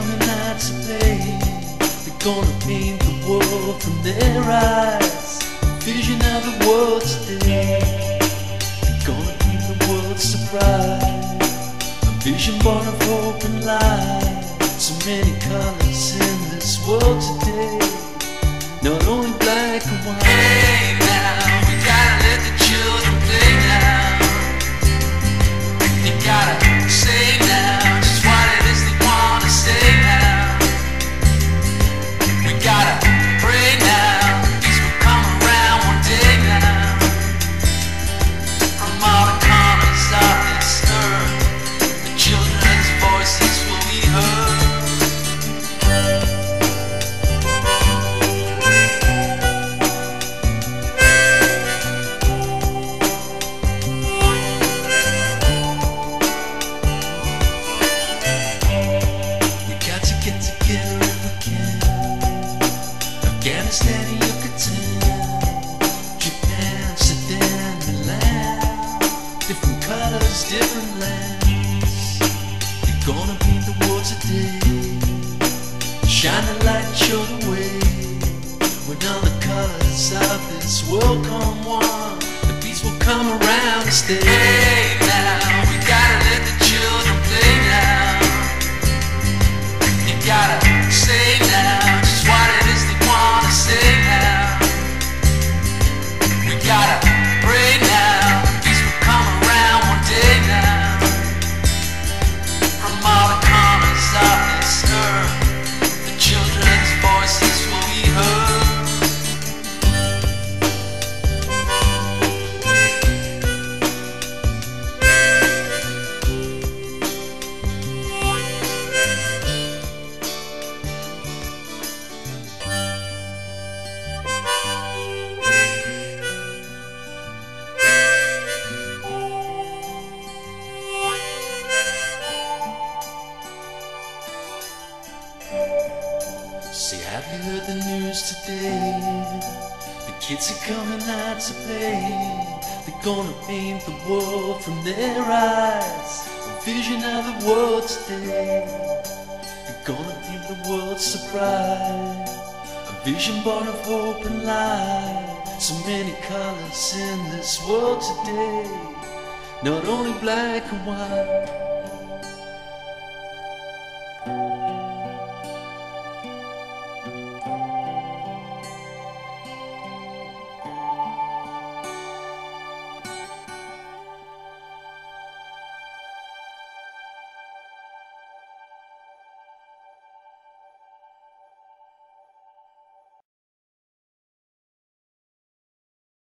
coming out play. They're gonna paint the world from their eyes. Vision of the world today. They're gonna paint the world surprise. A vision born of hope and light. So many colors in this world today. Not only black and white. Lands. They're gonna paint the world today. Shine the light show the way. When all the colors of this world come one, the peace will come around and stay. Say, have you heard the news today? The kids are coming out to play. They're gonna paint the world from their eyes. A vision of the world today. They're gonna paint the world surprise. A vision born of hope and light. So many colors in this world today. Not only black and white.